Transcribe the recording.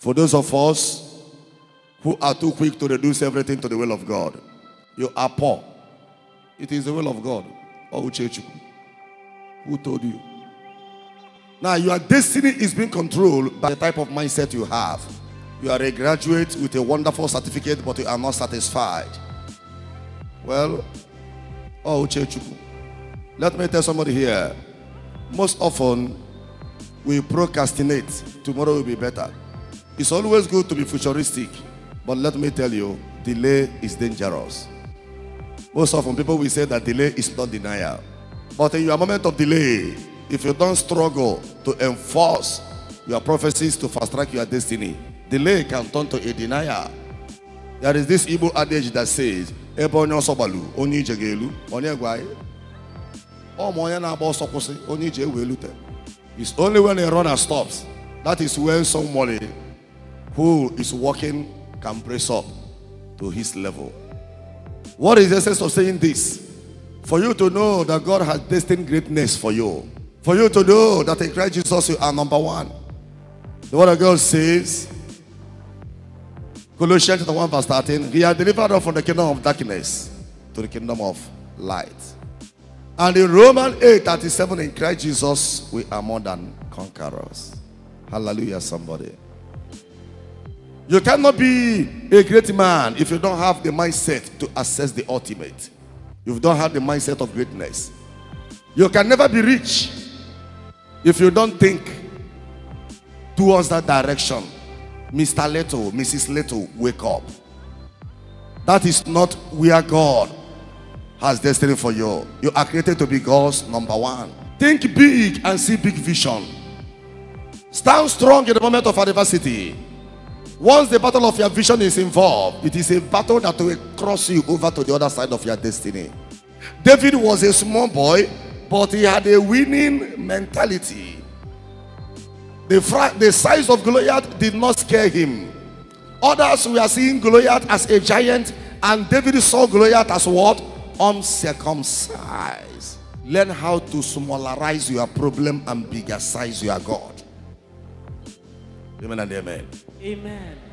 For those of us who are too quick to reduce everything to the will of God, you are poor. It is the will of God. Oh. Who told you? Now, your destiny is being controlled by the type of mindset you have. You are a graduate with a wonderful certificate, but you are not satisfied. Well, oh, Uchechukwu. Let me tell somebody here. Most often, we procrastinate. Tomorrow will be better. It's always good to be futuristic. But let me tell you, delay is dangerous. Most often, people will say that delay is not denial. But in your moment of delay, if you don't struggle to enforce your prophecies to fast track your destiny, delay can turn to a denial. There is this Igbo adage that says, Ebe onye ọsọ gbalu, onye ije. Ọ ma na-agba ọsọ kwụsị, onye. It's only when a runner stops, that is when somebody who is walking can brace up to his level. What is the essence of saying this? For you to know that God has destined greatness for you. For you to know that in Christ Jesus you are number one. The word of God says, Colossians chapter 1 verse 13, He has delivered us from the kingdom of darkness to the kingdom of light. And in Romans 8 37, in Christ Jesus, we are more than conquerors. Hallelujah, somebody. You cannot be a great man if you don't have the mindset to assess the ultimate. You don't have the mindset of greatness. You can never be rich if you don't think towards that direction. Mr. Little, Mrs. Little, wake up. That is not where God has destiny for you. You are created to be God's number one. Think big and see big vision. Stand strong in the moment of adversity. Once the battle of your vision is involved, it is a battle that will cross you over to the other side of your destiny. David was a small boy, but he had a winning mentality. The, the size of Goliath did not scare him. Others were seeing Goliath as a giant, and David saw Goliath as what? Uncircumcised. Learn how to smallerize your problem and bigger size your God. Amen and amen. Amen.